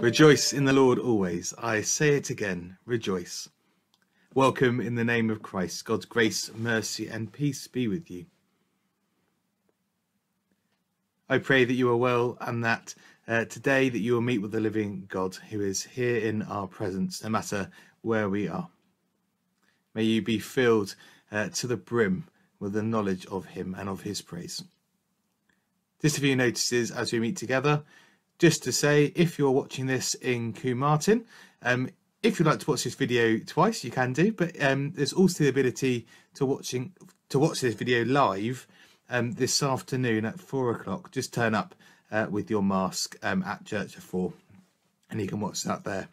Rejoice in the Lord always. I say it again, rejoice. Welcome in the name of Christ. God's grace, mercy, and peace be with you. I pray that you are well and that uh, today that you will meet with the living God who is here in our presence, no matter where we are. May you be filled uh, to the brim with the knowledge of him and of his praise. Just a few notices as we meet together. Just to say, if you're watching this in Martin, um, if you'd like to watch this video twice, you can do. But um, there's also the ability to watching to watch this video live um, this afternoon at four o'clock. Just turn up uh, with your mask um, at church at four, and you can watch that there.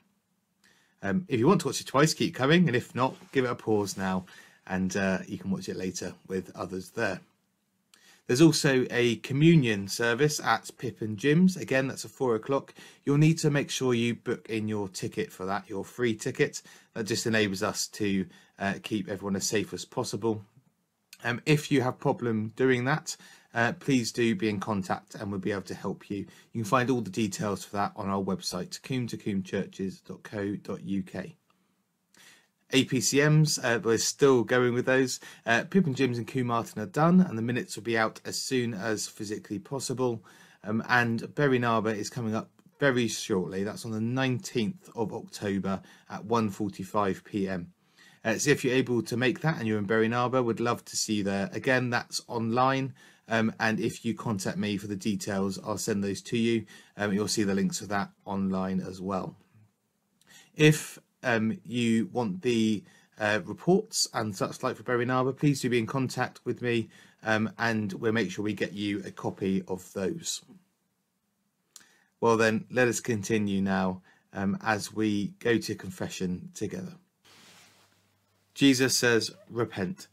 Um, if you want to watch it twice, keep coming, and if not, give it a pause now, and uh, you can watch it later with others there. There's also a communion service at Pip and Jim's. Again, that's at four o'clock. You'll need to make sure you book in your ticket for that, your free ticket. That just enables us to uh, keep everyone as safe as possible. Um, if you have problem doing that, uh, please do be in contact and we'll be able to help you. You can find all the details for that on our website, combetocombechurches.co.uk. APCMs, uh, we're still going with those. Uh, Pip and Jim's and Combe Martin are done, and the minutes will be out as soon as physically possible. Um, and Berrynarbor is coming up very shortly. That's on the 19th of October at 1:45 p.m. Uh, so if you're able to make that and you're in Berrynarbor, would love to see you there. Again, that's online. Um, and if you contact me for the details, I'll send those to you. Um, you'll see the links for that online as well. If um, you want the uh, reports and such like for Berrynarbor, please do be in contact with me um, and we'll make sure we get you a copy of those. Well then, let us continue now um, as we go to confession together. Jesus says, Repent,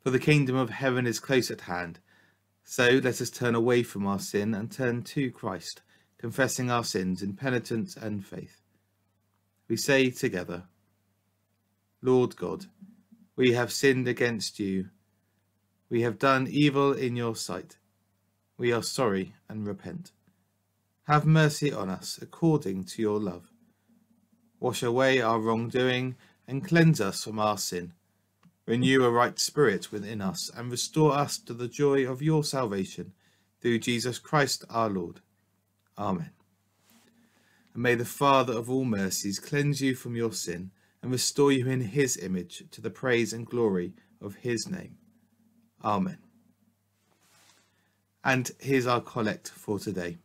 for the kingdom of heaven is close at hand. So let us turn away from our sin and turn to Christ, confessing our sins in penitence and faith we say together, Lord God, we have sinned against you. We have done evil in your sight. We are sorry and repent. Have mercy on us according to your love. Wash away our wrongdoing and cleanse us from our sin. Renew a right spirit within us and restore us to the joy of your salvation through Jesus Christ our Lord. Amen. And may the Father of all mercies cleanse you from your sin and restore you in his image to the praise and glory of his name. Amen. And here's our collect for today.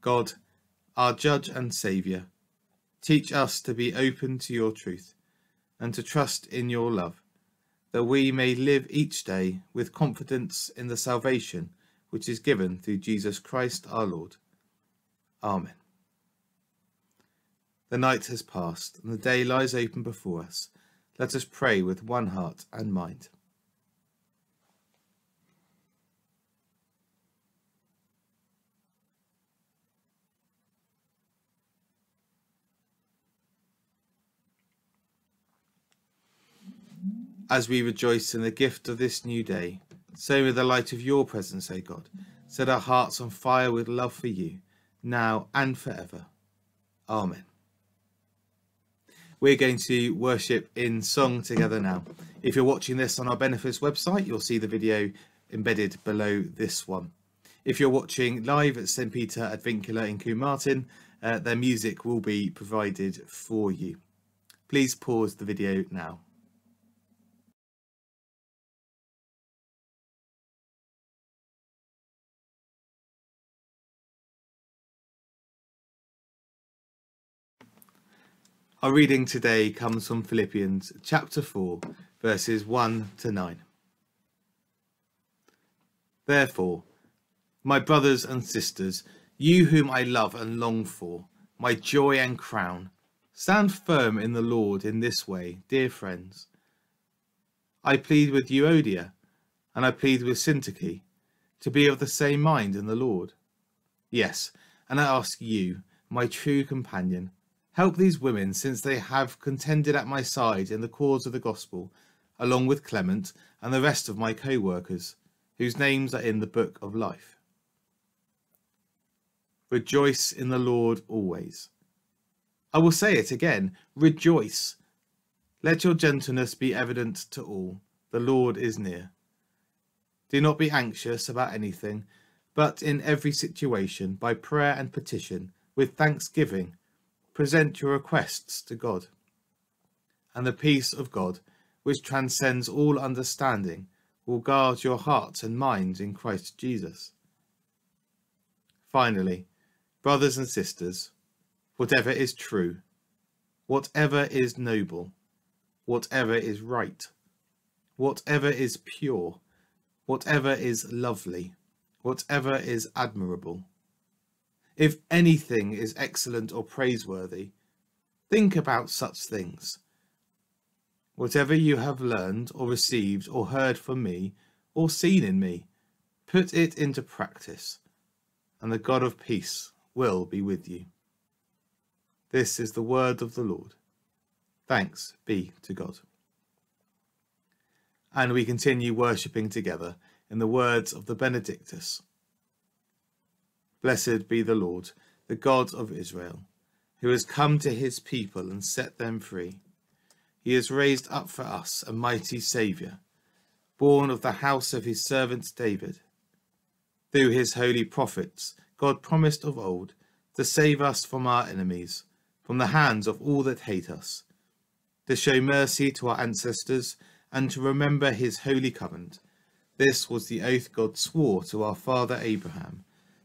God, our Judge and Saviour, teach us to be open to your truth and to trust in your love, that we may live each day with confidence in the salvation which is given through Jesus Christ our Lord. Amen. The night has passed and the day lies open before us. Let us pray with one heart and mind. As we rejoice in the gift of this new day, so with the light of your presence, O God, set our hearts on fire with love for you now and forever. Amen. We're going to worship in song together now. If you're watching this on our Benefice website, you'll see the video embedded below this one. If you're watching live at St Peter ad Vincula in Combe Martin, uh, their music will be provided for you. Please pause the video now. Our reading today comes from Philippians chapter 4, verses 1 to 9. Therefore, my brothers and sisters, you whom I love and long for, my joy and crown, stand firm in the Lord in this way, dear friends. I plead with Euodia, and I plead with Syntyche, to be of the same mind in the Lord. Yes, and I ask you, my true companion, Help these women, since they have contended at my side in the cause of the gospel, along with Clement and the rest of my co workers, whose names are in the book of life. Rejoice in the Lord always. I will say it again rejoice. Let your gentleness be evident to all. The Lord is near. Do not be anxious about anything, but in every situation, by prayer and petition, with thanksgiving, present your requests to God. And the peace of God, which transcends all understanding, will guard your hearts and minds in Christ Jesus. Finally, Brothers and sisters, whatever is true, whatever is noble, whatever is right, whatever is pure, whatever is lovely, whatever is admirable, if anything is excellent or praiseworthy, think about such things. Whatever you have learned or received or heard from me or seen in me, put it into practice, and the God of peace will be with you. This is the word of the Lord. Thanks be to God. And we continue worshipping together in the words of the Benedictus. Blessed be the Lord, the God of Israel, who has come to his people and set them free. He has raised up for us a mighty Saviour, born of the house of his servant David. Through his holy prophets, God promised of old to save us from our enemies, from the hands of all that hate us, to show mercy to our ancestors, and to remember his holy covenant. This was the oath God swore to our father Abraham,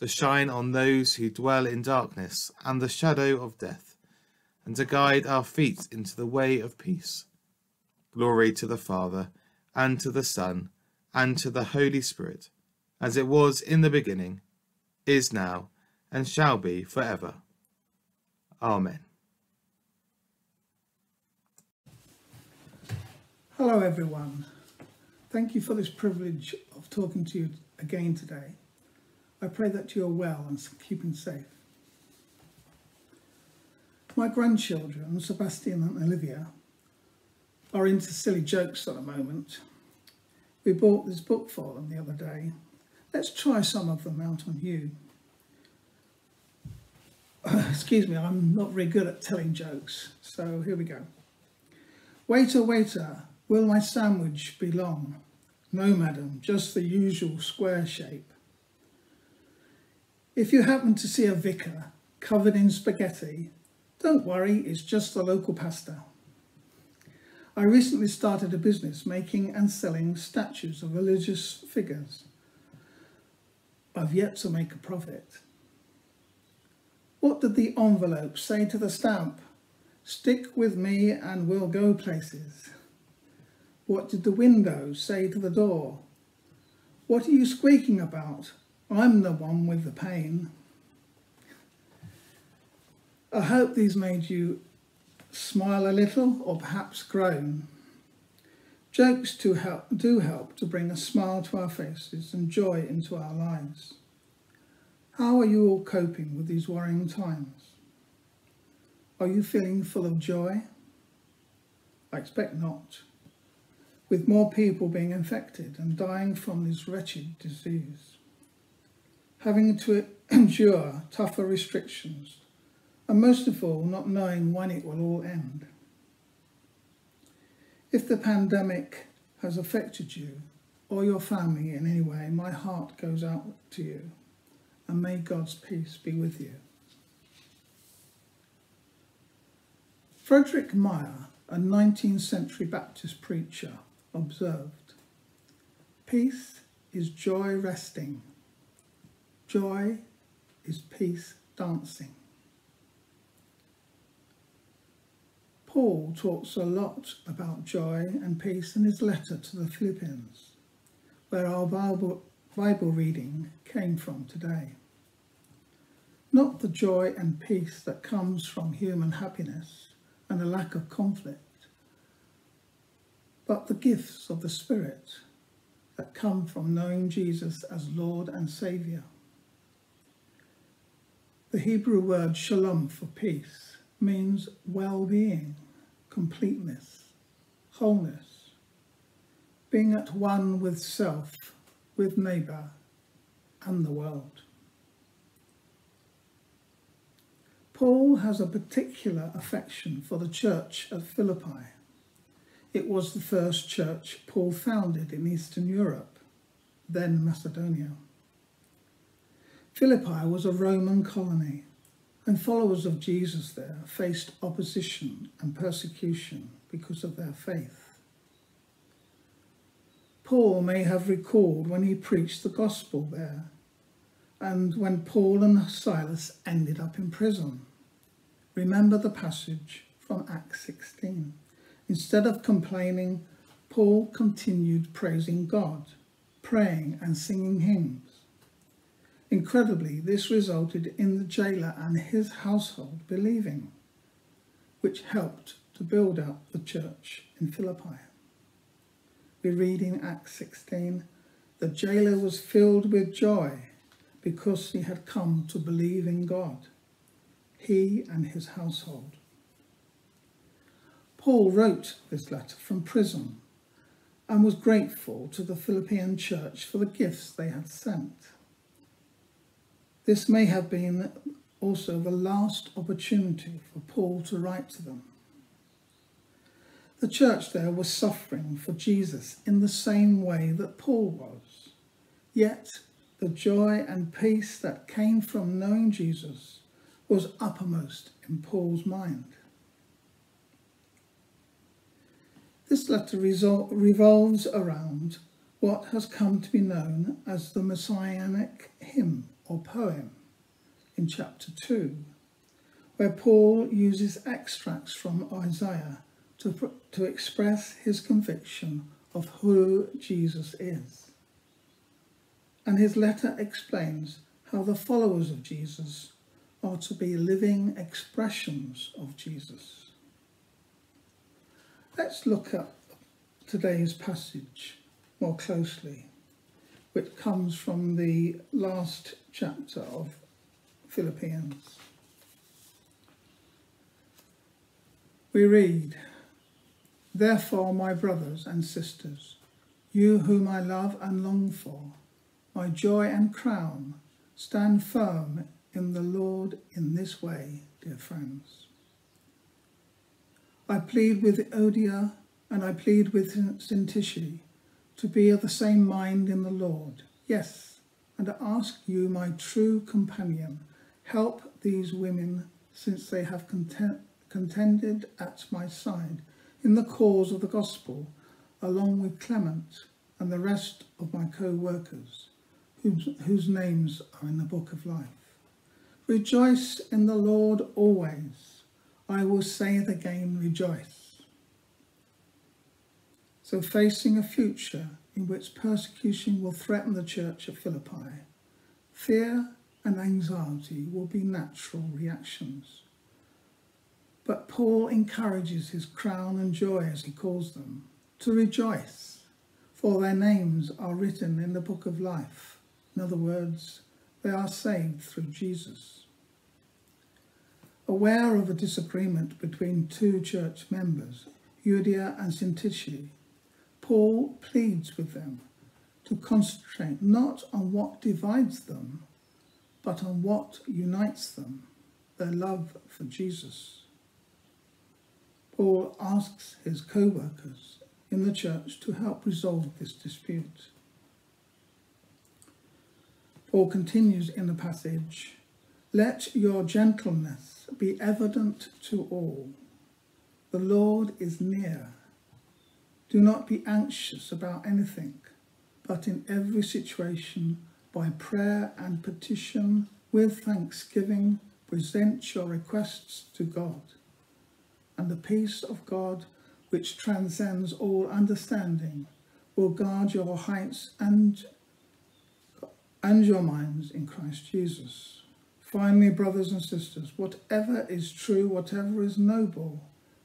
to shine on those who dwell in darkness and the shadow of death, and to guide our feet into the way of peace. Glory to the Father, and to the Son, and to the Holy Spirit, as it was in the beginning, is now, and shall be forever. Amen. Hello, everyone. Thank you for this privilege of talking to you again today. I pray that you are well and keeping safe. My grandchildren, Sebastian and Olivia, are into silly jokes at the moment. We bought this book for them the other day. Let's try some of them out on you. excuse me, I'm not very good at telling jokes, so here we go. Waiter, waiter, will my sandwich be long? No, madam, just the usual square shape. If you happen to see a vicar covered in spaghetti, don't worry, it's just the local pasta. I recently started a business making and selling statues of religious figures. I've yet to make a profit. What did the envelope say to the stamp? Stick with me and we'll go places. What did the window say to the door? What are you squeaking about? I'm the one with the pain. I hope these made you smile a little or perhaps groan. Jokes to help, do help to bring a smile to our faces and joy into our lives. How are you all coping with these worrying times? Are you feeling full of joy? I expect not. With more people being infected and dying from this wretched disease. Having to endure tougher restrictions and most of all not knowing when it will all end. If the pandemic has affected you or your family in any way, my heart goes out to you and may God's peace be with you. Frederick Meyer, a 19th century Baptist preacher, observed, Peace is joy resting. Joy is peace dancing. Paul talks a lot about joy and peace in his letter to the Philippians, where our Bible, Bible reading came from today. Not the joy and peace that comes from human happiness and a lack of conflict, but the gifts of the Spirit that come from knowing Jesus as Lord and Saviour. The Hebrew word shalom for peace means well being, completeness, wholeness, being at one with self, with neighbour, and the world. Paul has a particular affection for the church at Philippi. It was the first church Paul founded in Eastern Europe, then Macedonia. Philippi was a Roman colony, and followers of Jesus there faced opposition and persecution because of their faith. Paul may have recalled when he preached the gospel there and when Paul and Silas ended up in prison. Remember the passage from Acts 16. Instead of complaining, Paul continued praising God, praying and singing hymns. Incredibly, this resulted in the jailer and his household believing, which helped to build up the church in Philippi. We read in Acts 16 the jailer was filled with joy because he had come to believe in God, he and his household. Paul wrote this letter from prison and was grateful to the Philippian church for the gifts they had sent. This may have been also the last opportunity for Paul to write to them. The church there was suffering for Jesus in the same way that Paul was. Yet the joy and peace that came from knowing Jesus was uppermost in Paul's mind. This letter revolves around what has come to be known as the Messianic hymn or poem in chapter 2, where Paul uses extracts from Isaiah to, to express his conviction of who Jesus is. And his letter explains how the followers of Jesus are to be living expressions of Jesus. Let's look at today's passage more closely, which comes from the last chapter of Philippians. We read, Therefore, my brothers and sisters, you whom I love and long for, my joy and crown, stand firm in the Lord in this way, dear friends. I plead with Euodia and I plead with Syntyche to be of the same mind in the Lord. Yes, and I ask you, my true companion, help these women since they have content, contended at my side in the cause of the gospel, along with Clement and the rest of my co-workers, whose, whose names are in the book of life. Rejoice in the Lord always. I will say it again, rejoice. So facing a future in which persecution will threaten the church of Philippi, fear and anxiety will be natural reactions. But Paul encourages his crown and joy, as he calls them, to rejoice, for their names are written in the book of life. In other words, they are saved through Jesus. Aware of a disagreement between two church members, Euodia and Syntyche, Paul pleads with them to concentrate not on what divides them, but on what unites them, their love for Jesus. Paul asks his co-workers in the church to help resolve this dispute. Paul continues in the passage, Let your gentleness be evident to all. The Lord is near. Do not be anxious about anything, but in every situation, by prayer and petition, with thanksgiving, present your requests to God. And the peace of God, which transcends all understanding, will guard your hearts and, and your minds in Christ Jesus. Finally, brothers and sisters, whatever is true, whatever is noble,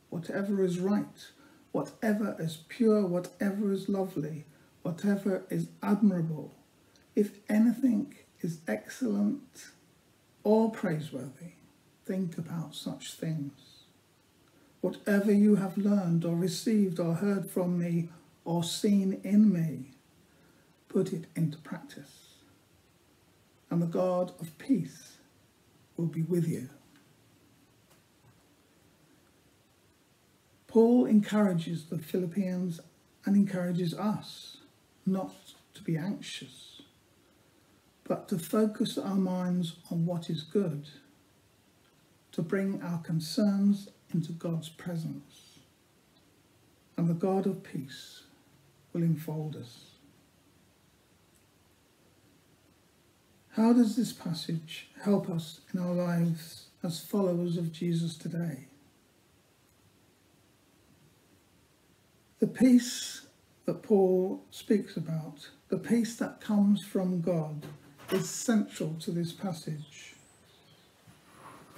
whatever is right, whatever is pure, whatever is lovely, whatever is admirable, if anything is excellent or praiseworthy, think about such things. Whatever you have learned or received or heard from me or seen in me, put it into practice. And the God of peace will be with you. Paul encourages the Philippians and encourages us not to be anxious, but to focus our minds on what is good, to bring our concerns into God's presence, and the God of peace will enfold us. How does this passage help us in our lives as followers of Jesus today? The peace that Paul speaks about, the peace that comes from God, is central to this passage.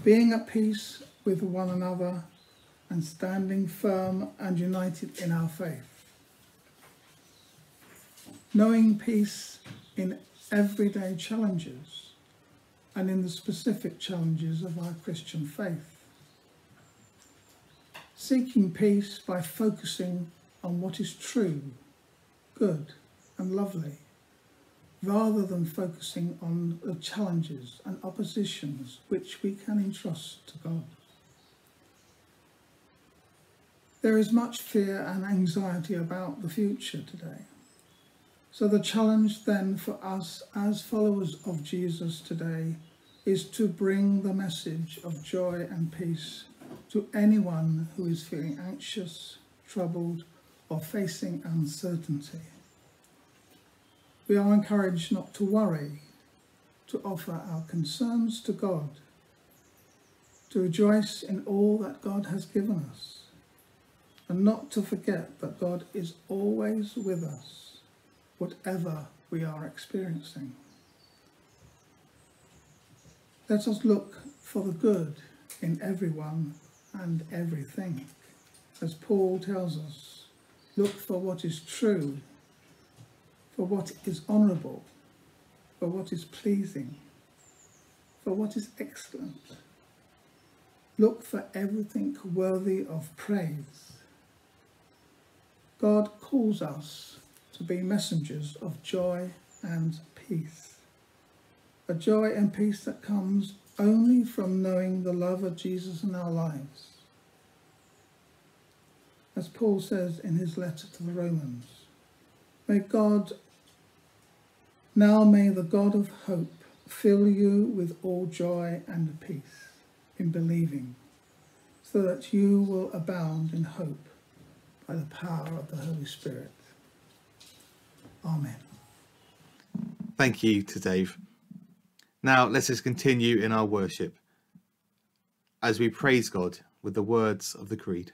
Being at peace with one another and standing firm and united in our faith. Knowing peace in everyday challenges and in the specific challenges of our Christian faith. Seeking peace by focusing on what is true, good, and lovely, rather than focusing on the challenges and oppositions which we can entrust to God. There is much fear and anxiety about the future today. So the challenge then for us as followers of Jesus today is to bring the message of joy and peace to anyone who is feeling anxious, troubled, or facing uncertainty. We are encouraged not to worry, to offer our concerns to God, to rejoice in all that God has given us, and not to forget that God is always with us whatever we are experiencing. Let us look for the good in everyone and everything. As Paul tells us, look for what is true, for what is honourable, for what is pleasing, for what is excellent. Look for everything worthy of praise. God calls us to be messengers of joy and peace. A joy and peace that comes only from knowing the love of Jesus in our lives. As Paul says in his letter to the Romans, may God, now may the God of hope fill you with all joy and peace in believing, so that you will abound in hope by the power of the Holy Spirit. Amen. Thank you to Dave. Now let us continue in our worship as we praise God with the words of the Creed.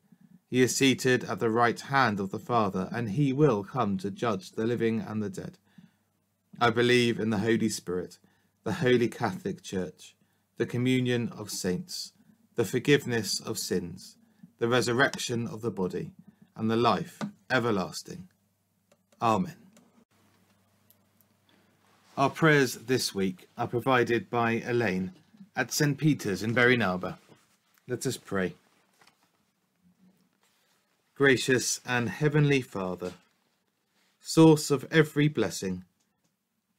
He is seated at the right hand of the Father, and he will come to judge the living and the dead. I believe in the Holy Spirit, the Holy Catholic Church, the communion of saints, the forgiveness of sins, the resurrection of the body, and the life everlasting. Amen. Our prayers this week are provided by Elaine at St. Peter's in Narber. Let us pray. Gracious and Heavenly Father, source of every blessing,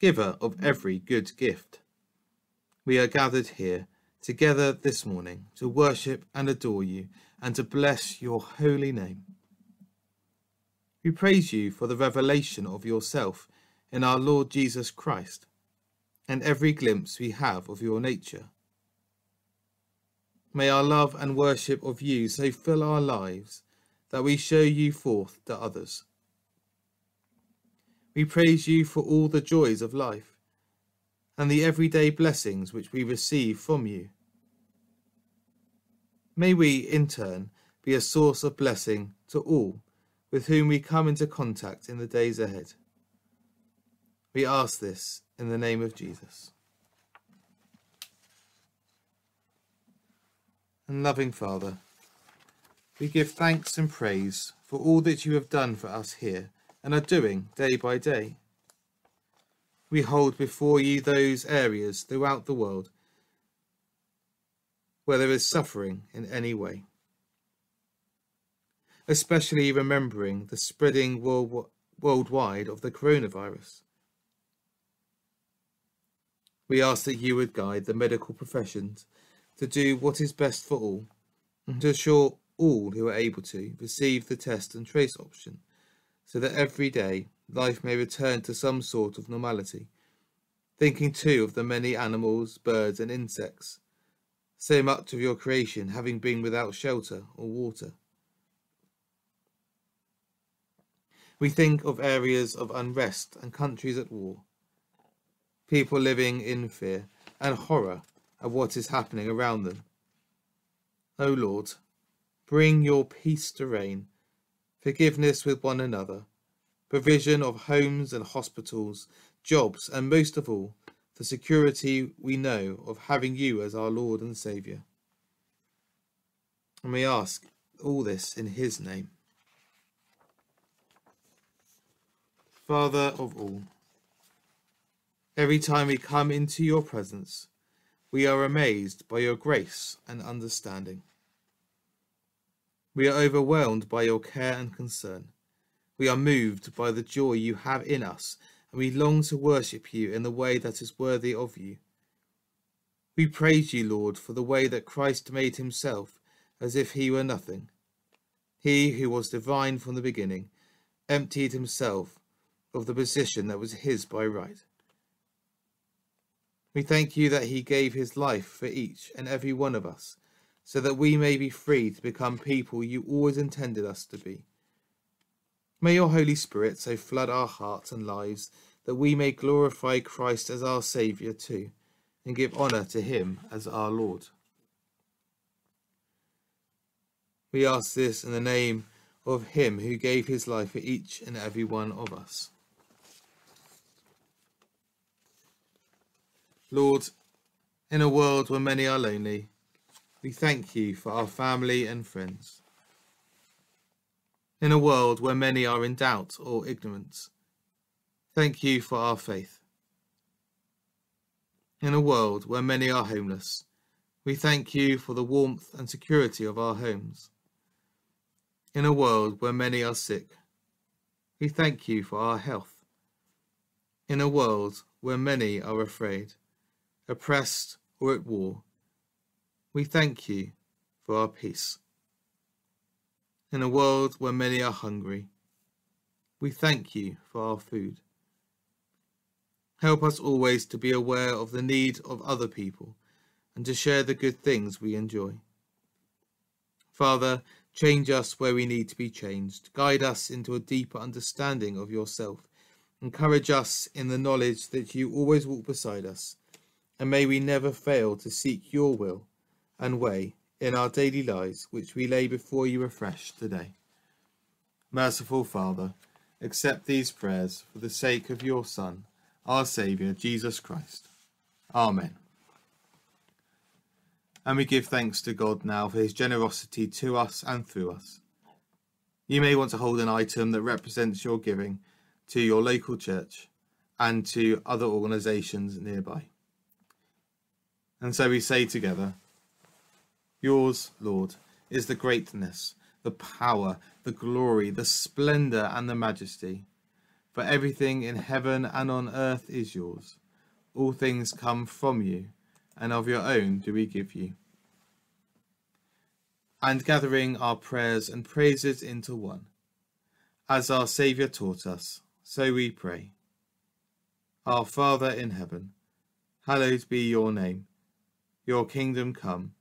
giver of every good gift, we are gathered here together this morning to worship and adore you and to bless your holy name. We praise you for the revelation of yourself in our Lord Jesus Christ, and every glimpse we have of your nature. May our love and worship of you so fill our lives that we show you forth to others. We praise you for all the joys of life and the everyday blessings which we receive from you. May we, in turn, be a source of blessing to all with whom we come into contact in the days ahead. We ask this in the name of Jesus. And loving Father, we give thanks and praise for all that you have done for us here and are doing day by day. We hold before you those areas throughout the world where there is suffering in any way, especially remembering the spreading world, worldwide of the coronavirus. We ask that you would guide the medical professions to do what is best for all and to assure all who are able to receive the test and trace option so that every day life may return to some sort of normality. Thinking too of the many animals, birds, and insects, so much of your creation having been without shelter or water. We think of areas of unrest and countries at war, people living in fear and horror of what is happening around them. O Lord, bring your peace to reign forgiveness with one another, provision of homes and hospitals, jobs, and most of all, the security we know of having you as our Lord and Saviour. And we ask all this in His name. Father of all, every time we come into your presence, we are amazed by your grace and understanding. We are overwhelmed by your care and concern. We are moved by the joy you have in us, and we long to worship you in the way that is worthy of you. We praise you, Lord, for the way that Christ made himself as if he were nothing. He who was divine from the beginning emptied himself of the position that was his by right. We thank you that he gave his life for each and every one of us so that we may be free to become people you always intended us to be. May your Holy Spirit so flood our hearts and lives that we may glorify Christ as our Saviour too, and give honour to him as our Lord. We ask this in the name of him who gave his life for each and every one of us. Lord, in a world where many are lonely, we thank you for our family and friends. In a world where many are in doubt or ignorance, thank you for our faith. In a world where many are homeless, we thank you for the warmth and security of our homes. In a world where many are sick, we thank you for our health. In a world where many are afraid, oppressed, or at war, we thank you for our peace. In a world where many are hungry, we thank you for our food. Help us always to be aware of the need of other people and to share the good things we enjoy. Father, change us where we need to be changed. Guide us into a deeper understanding of yourself. Encourage us in the knowledge that you always walk beside us. And may we never fail to seek your will and way in our daily lives which we lay before you afresh today. Merciful Father, accept these prayers for the sake of your Son, our Saviour, Jesus Christ. Amen. And we give thanks to God now for his generosity to us and through us. You may want to hold an item that represents your giving to your local church and to other organisations nearby. And so we say together, Yours, Lord, is the greatness, the power, the glory, the splendour, and the majesty. For everything in heaven and on earth is yours. All things come from you, and of your own do we give you. And gathering our prayers and praises into one, as our Saviour taught us, so we pray. Our Father in heaven, hallowed be your name. Your kingdom come,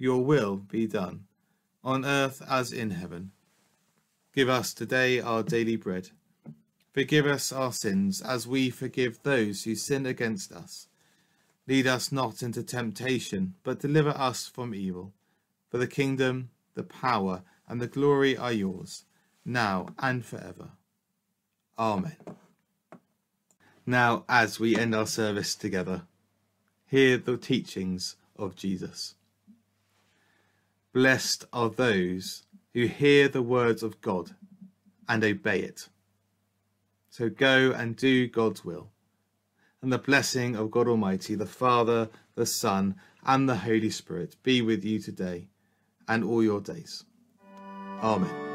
your will be done, on earth as in heaven. Give us today our daily bread. Forgive us our sins as we forgive those who sin against us. Lead us not into temptation, but deliver us from evil. For the kingdom, the power, and the glory are yours, now and forever. Amen. Now, as we end our service together, hear the teachings of Jesus. Blessed are those who hear the words of God and obey it. So go and do God's will. And the blessing of God Almighty, the Father, the Son, and the Holy Spirit be with you today and all your days. Amen.